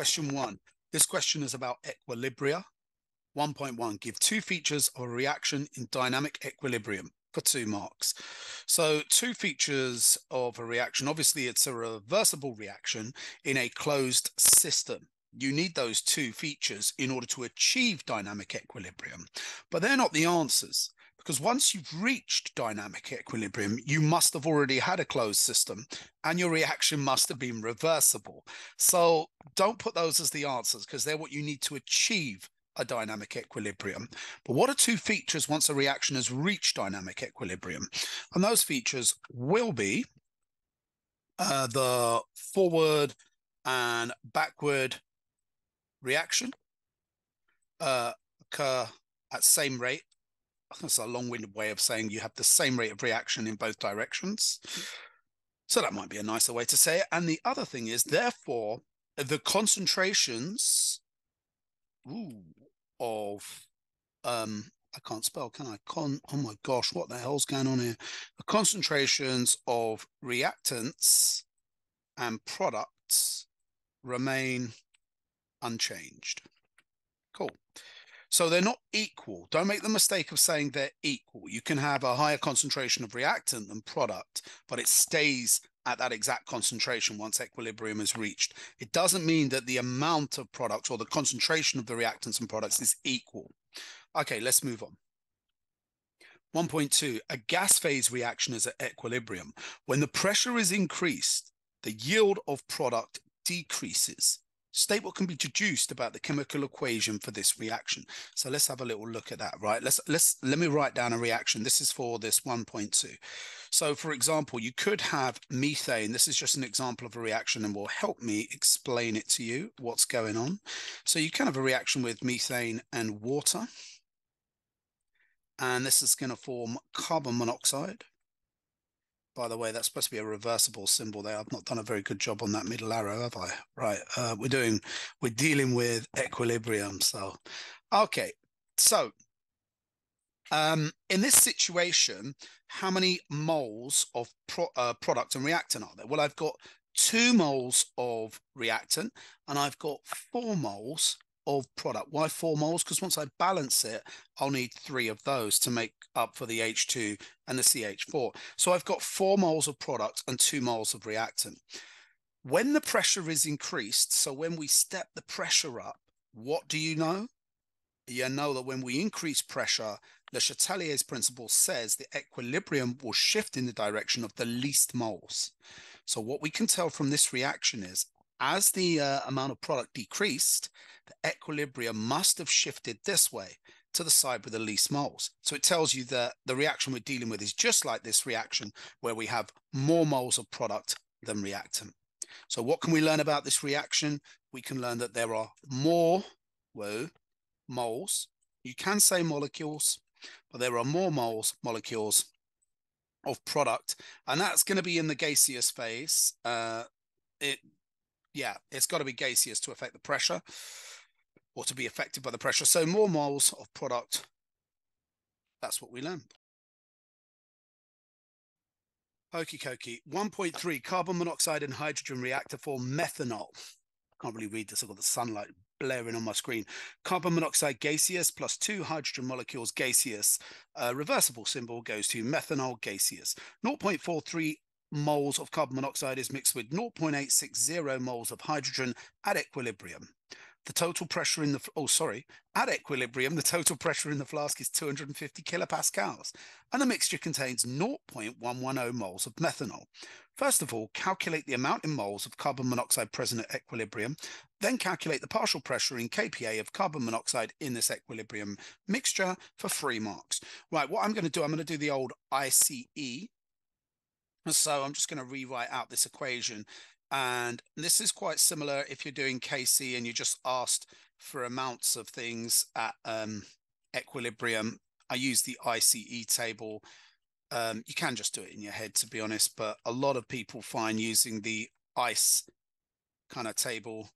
Question one. This question is about equilibria. 1.1, give two features of a reaction in dynamic equilibrium for two marks. So two features of a reaction, obviously it's a reversible reaction in a closed system. You need those two features in order to achieve dynamic equilibrium, but they're not the answers because once you've reached dynamic equilibrium, you must have already had a closed system and your reaction must have been reversible. So don't put those as the answers because they're what you need to achieve a dynamic equilibrium. But what are two features once a reaction has reached dynamic equilibrium? And those features will be uh, the forward and backward reaction uh, occur at same rate. That's a long-winded way of saying you have the same rate of reaction in both directions. So that might be a nicer way to say it. And the other thing is, therefore, the concentrations ooh, of um, I can't spell, can I? Con oh my gosh, what the hell's going on here? The concentrations of reactants and products remain unchanged. Cool. So they're not equal. Don't make the mistake of saying they're equal. You can have a higher concentration of reactant than product, but it stays at that exact concentration once equilibrium is reached. It doesn't mean that the amount of products or the concentration of the reactants and products is equal. Okay, let's move on. 1.2, a gas phase reaction is at equilibrium. When the pressure is increased, the yield of product decreases. State what can be deduced about the chemical equation for this reaction. So let's have a little look at that, right? Let's let's let me write down a reaction. This is for this 1.2. So for example, you could have methane. This is just an example of a reaction and will help me explain it to you, what's going on. So you can have a reaction with methane and water. And this is going to form carbon monoxide. By the way, that's supposed to be a reversible symbol there. I've not done a very good job on that middle arrow, have I? Right. Uh, we're doing, we're dealing with equilibrium. So, okay. So, um, in this situation, how many moles of pro, uh, product and reactant are there? Well, I've got two moles of reactant and I've got four moles of product. Why four moles? Because once I balance it, I'll need three of those to make up for the H2 and the CH4. So I've got four moles of product and two moles of reactant. When the pressure is increased, so when we step the pressure up, what do you know? You know that when we increase pressure, Le Chatelier's principle says the equilibrium will shift in the direction of the least moles. So what we can tell from this reaction is as the uh, amount of product decreased, the equilibrium must have shifted this way to the side with the least moles. So it tells you that the reaction we're dealing with is just like this reaction where we have more moles of product than reactant. So what can we learn about this reaction? We can learn that there are more whoa, moles. You can say molecules, but there are more moles, molecules of product, and that's going to be in the gaseous phase. Uh, it, yeah, it's got to be gaseous to affect the pressure or to be affected by the pressure. So more moles of product. That's what we learned. Hokey cokey. 1.3 carbon monoxide and hydrogen reactor form methanol. I Can't really read this. I've got the sunlight blaring on my screen. Carbon monoxide gaseous plus two hydrogen molecules gaseous. Reversible symbol goes to methanol gaseous. 0.43 moles of carbon monoxide is mixed with 0.860 moles of hydrogen at equilibrium. The total pressure in the, oh, sorry, at equilibrium, the total pressure in the flask is 250 kilopascals, and the mixture contains 0.110 moles of methanol. First of all, calculate the amount in moles of carbon monoxide present at equilibrium, then calculate the partial pressure in kPa of carbon monoxide in this equilibrium mixture for three marks. Right, what I'm going to do, I'm going to do the old ICE. So I'm just going to rewrite out this equation and this is quite similar if you're doing KC and you just asked for amounts of things at um, equilibrium. I use the ICE table. Um, you can just do it in your head, to be honest, but a lot of people find using the ICE kind of table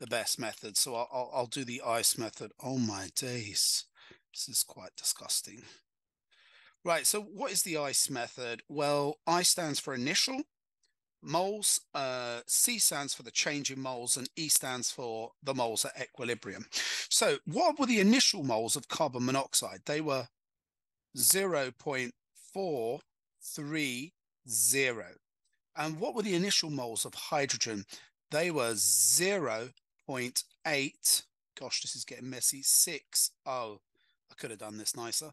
the best method. So I'll, I'll do the ICE method. Oh my days. This is quite disgusting. Right, so what is the ICE method? Well, I stands for initial, moles, uh, C stands for the change in moles and E stands for the moles at equilibrium. So what were the initial moles of carbon monoxide? They were 0.430. And what were the initial moles of hydrogen? They were 0.8. Gosh, this is getting messy. Six. Oh, I could have done this nicer.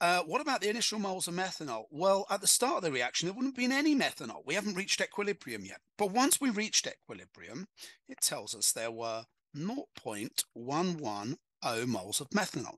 Uh, what about the initial moles of methanol? Well, at the start of the reaction, there wouldn't have been any methanol. We haven't reached equilibrium yet. But once we reached equilibrium, it tells us there were 0.110 moles of methanol.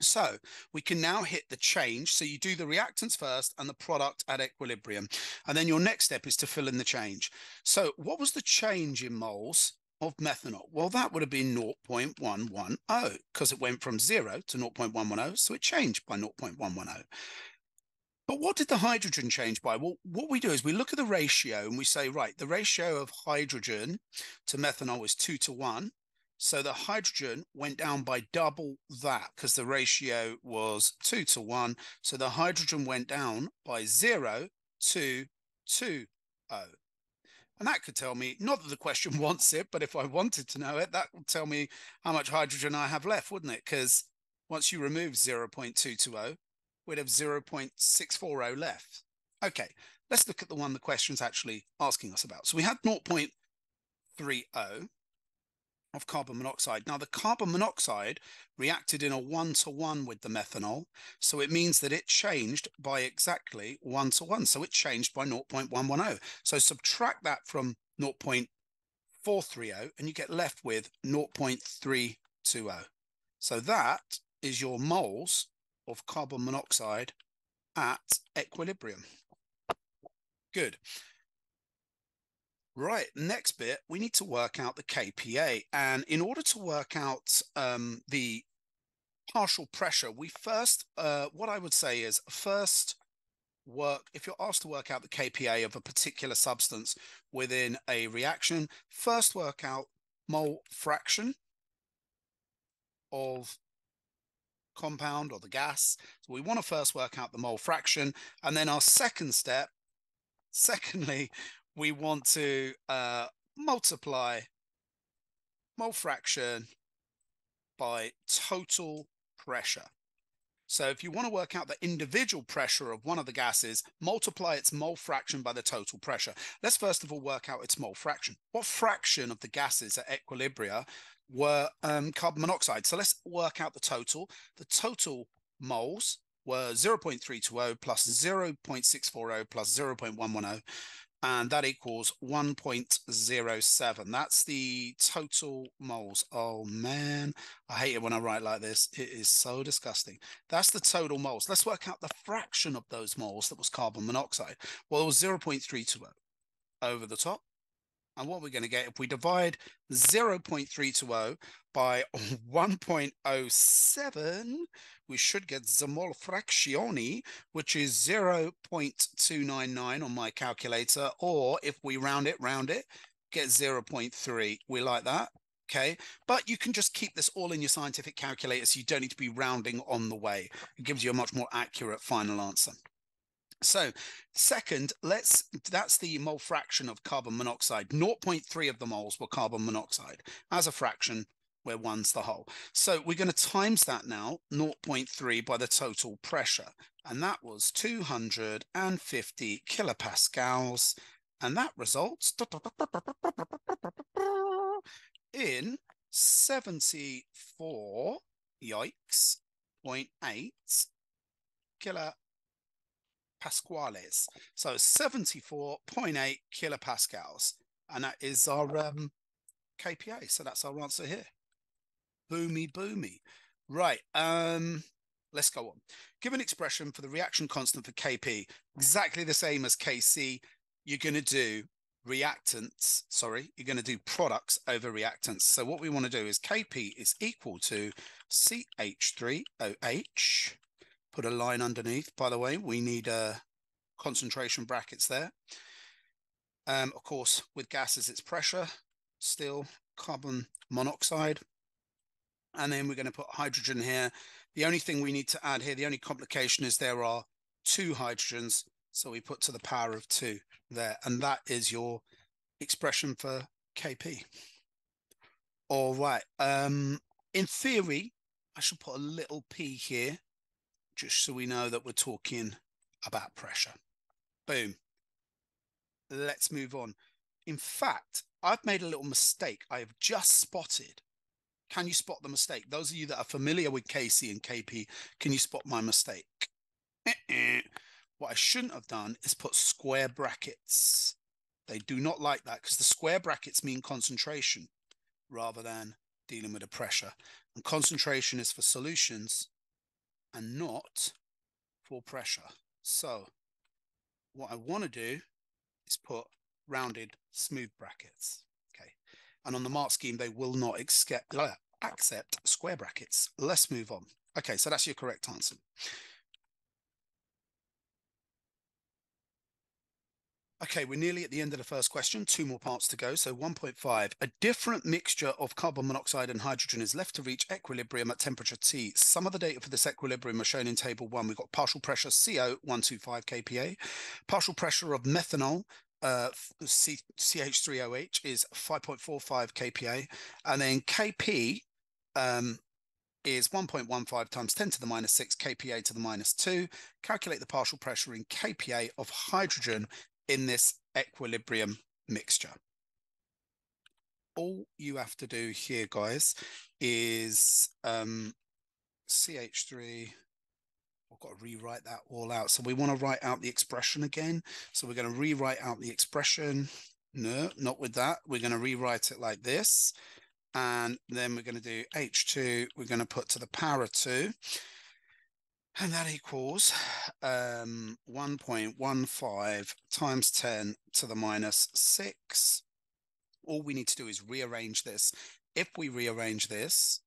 So we can now hit the change. So you do the reactants first and the product at equilibrium. And then your next step is to fill in the change. So what was the change in moles of methanol? Well, that would have been 0.110 because it went from 0 to 0.110, so it changed by 0.110. But what did the hydrogen change by? Well, what we do is we look at the ratio and we say, right, the ratio of hydrogen to methanol is 2 to 1. So the hydrogen went down by double that because the ratio was 2 to 1. So the hydrogen went down by 0 to 2 and that could tell me, not that the question wants it, but if I wanted to know it, that would tell me how much hydrogen I have left, wouldn't it? Because once you remove 0.220, we'd have 0.640 left. Okay, let's look at the one the question's actually asking us about. So we had 0.30 of carbon monoxide. Now, the carbon monoxide reacted in a one-to-one with the methanol, so it means that it changed by exactly one-to-one. -one. So it changed by 0.110. So subtract that from 0.430 and you get left with 0.320. So that is your moles of carbon monoxide at equilibrium. Good. Right, next bit, we need to work out the KPA. And in order to work out um, the partial pressure, we first, uh, what I would say is first work, if you're asked to work out the KPA of a particular substance within a reaction, first work out mole fraction of compound or the gas. So we want to first work out the mole fraction. And then our second step, secondly, we want to uh, multiply mole fraction by total pressure. So if you want to work out the individual pressure of one of the gases, multiply its mole fraction by the total pressure. Let's first of all work out its mole fraction. What fraction of the gases at equilibria were um, carbon monoxide? So let's work out the total. The total moles were 0.320 plus 0.640 plus 0.110 and that equals 1.07. That's the total moles. Oh man, I hate it when I write like this. It is so disgusting. That's the total moles. Let's work out the fraction of those moles that was carbon monoxide. Well, it was 0.320 over the top. And what we're going to get if we divide 0.320 by 1.07, we should get the mole which is 0.299 on my calculator. Or if we round it, round it, get 0.3. We like that. Okay, but you can just keep this all in your scientific calculator so you don't need to be rounding on the way. It gives you a much more accurate final answer. So second, let's that's the mole fraction of carbon monoxide. 0.3 of the moles were carbon monoxide. As a fraction, where one's the whole. So we're going to times that now, 0.3 by the total pressure. And that was 250 kilopascals. And that results in 74, yikes, 0.8 kilo pascales. So 74.8 kilopascals. And that is our um, KPA. So that's our answer here. Boomy, boomy. Right. Um, let's go on. Give an expression for the reaction constant for Kp, exactly the same as Kc. You're going to do reactants, sorry, you're going to do products over reactants. So what we want to do is Kp is equal to CH3OH put a line underneath. By the way, we need uh, concentration brackets there. Um, of course, with gases, it's pressure, still carbon monoxide. And then we're going to put hydrogen here. The only thing we need to add here, the only complication is there are two hydrogens. So we put to the power of two there, and that is your expression for KP. All right. Um, in theory, I should put a little p here, just so we know that we're talking about pressure. Boom. Let's move on. In fact, I've made a little mistake. I have just spotted. Can you spot the mistake? Those of you that are familiar with KC and KP, can you spot my mistake? Uh-uh. what I shouldn't have done is put square brackets. They do not like that because the square brackets mean concentration rather than dealing with the pressure. And concentration is for solutions and not for pressure. So what I want to do is put rounded smooth brackets. Okay. And on the mark scheme, they will not accept, uh, accept square brackets. Let's move on. Okay, so that's your correct answer. Okay, we're nearly at the end of the first question. Two more parts to go. So 1.5. A different mixture of carbon monoxide and hydrogen is left to reach equilibrium at temperature T. Some of the data for this equilibrium are shown in table one. We've got partial pressure CO 125 kPa, partial pressure of methanol uh, C CH3OH is 5.45 kPa, and then Kp um, is 1.15 times 10 to the minus 6 kPa to the minus 2. Calculate the partial pressure in kPa of hydrogen in this equilibrium mixture. All you have to do here, guys, is um, CH3, I've got to rewrite that all out. So we want to write out the expression again. So we're going to rewrite out the expression. No, not with that. We're going to rewrite it like this. And then we're going to do H2. We're going to put to the power of 2. And that equals um, 1.15 times 10 to the minus 6. All we need to do is rearrange this. If we rearrange this,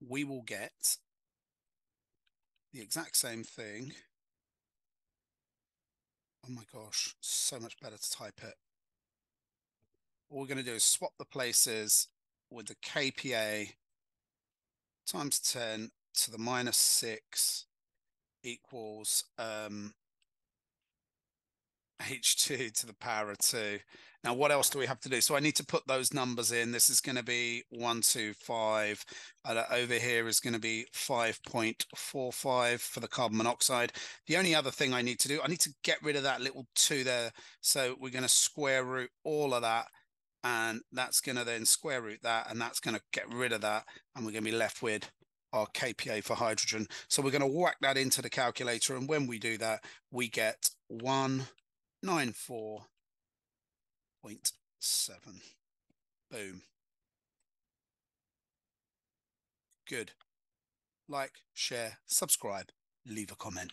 we will get the exact same thing. Oh my gosh, so much better to type it. All we're going to do is swap the places with the KPA times 10 to the minus 6 equals um, h2 to the power of 2. Now, what else do we have to do? So I need to put those numbers in. This is going to be 125. Uh, over here is going to be 5.45 for the carbon monoxide. The only other thing I need to do, I need to get rid of that little 2 there. So we're going to square root all of that. And that's going to then square root that. And that's going to get rid of that. And we're going to be left with our KPA for hydrogen. So we're going to whack that into the calculator. And when we do that, we get 194.7. Boom. Good. Like, share, subscribe, leave a comment.